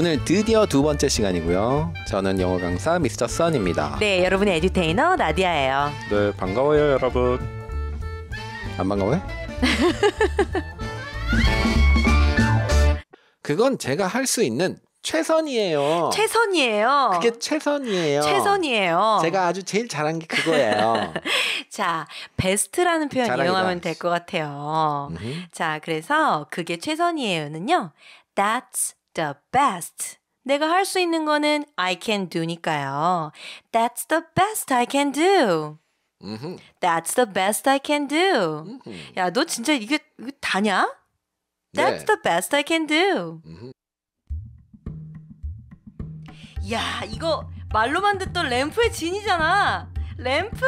오늘 드디어 두 번째 시간이고요. 저는 영어 강사 미스터 선입니다. 네, 여러분의 에듀테이너 나디아예요. 네, 반가워요, 여러분. 안 반가워요? 그건 제가 할 수 있는 최선이에요. 최선이에요. 그게 최선이에요. 최선이에요. 제가 아주 제일 잘한 게 그거예요. 자, 베스트라는 표현. 이용하면 될 것 같아요. 음흠. 자, 그래서 그게 최선이에요는요. That's the best. 내가 할 수 있는 거는 I can do니까요. That's the best I can do. 음흠. That's the best I can do. 음흠. 야, 너 진짜 이게, 이게 다냐? That's 네. the best I can do. 음흠. 야, 이거 말로만 듣던 램프의 진이잖아. 램프!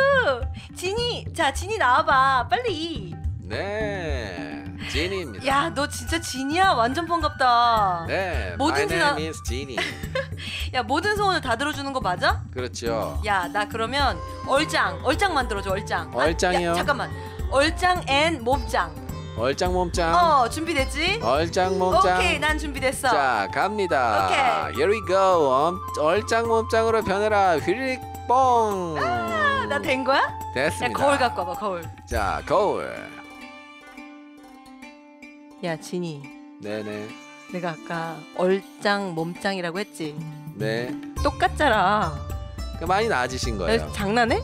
진이! 자, 진이 나와봐. 빨리. 네, 지니입니다. 야, 너 진짜 지니야? 완전 반갑다. 네, 뭐든지 my 나- name is Genie. 야, 모든 소원을 다 들어주는 거 맞아? 그렇죠. 야, 나 그러면 얼짱, 얼짱 만들어줘, 얼짱. 아, 얼짱이요? 야, 잠깐만. 얼짱 and 몸짱. 얼짱 몸짱. 어, 준비됐지? 얼짱 몸짱. 오케이, 난 준비됐어. 자, 갑니다. 오케이. Here we go. 엄, 얼짱 몸짱으로 변해라. 휘릭 뽕. 아, 나된 거야? 야, 됐습니다. 거울 갖고 와봐, 거울. 자, 거울. 야, 진이. 네네. 내가 아까 얼짱, 몸짱이라고 했지. 네. 똑같잖아. 그 많이 나아지신 거예요. 야, 장난해?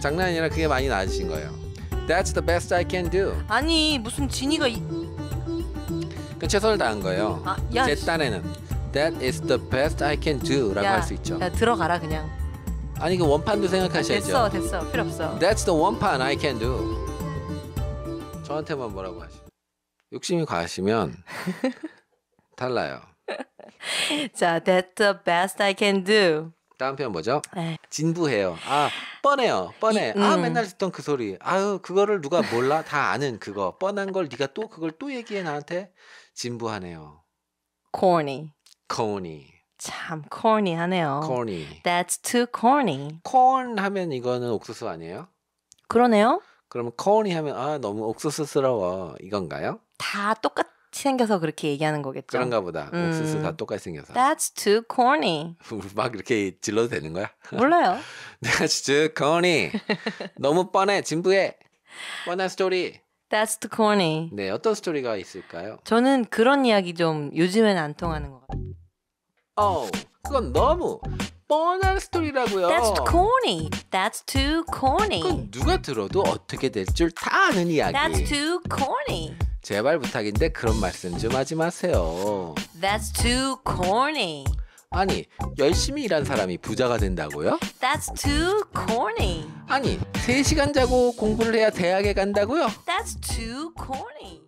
장난이 아니라 그게 많이 나아지신 거예요. That's the best I can do. 아니, 무슨 진이가 이... 그 최선을 다한 거예요. 아, 야, 제 씨. 딴에는 That is the best I can do라고 야, 할수 있죠. 야, 들어가라 그냥. 아니 그 원판도 생각하셔야죠. 됐어, 됐어. 필요 없어. That's the one pan I can do. 저한테만 뭐라고 하시? 욕심이 과하시면 달라요. 자, that's the best I can do. 다음 표현 뭐죠? 에이. 진부해요. 아 뻔해요. 뻔해. 이- 아 음. 맨날 듣던 그 소리. 아유 그거를 누가 몰라? 다 아는 그거. 뻔한 걸 네가 또 그걸 또 얘기해 나한테. 진부하네요. corny. corny. 참 corny하네요. corny. That's too corny. corn 하면 이거는 옥수수 아니에요? 그러네요. 그러면 corny 하면 아 너무 옥수수스러워 이건가요? 다 똑같이 생겨서 그렇게 얘기하는 거겠죠. 그런가 보다. 음. 옥수수 다 똑같이 생겨서. That's too corny. 막 이렇게 질러도 되는 거야? 몰라요. 내가 진짜 corny. 너무 뻔해. 진부해. 뻔한 스토리. That's too corny. 네, 어떤 스토리가 있을까요? 저는 그런 이야기 좀 요즘엔 안 통하는 것 같아요. 어, 그건 너무 뻔한 스토리라고요. That's too corny. That's too corny. 그건 누가 들어도 어떻게 될 줄 다 아는 이야기. That's too corny. 제발 부탁인데 그런 말씀 좀 하지 마세요. That's too corny. 아니, 열심히 일한 사람이 부자가 된다고요? That's too corny. 아니, 3시간 자고 공부를 해야 대학에 간다고요? That's too corny.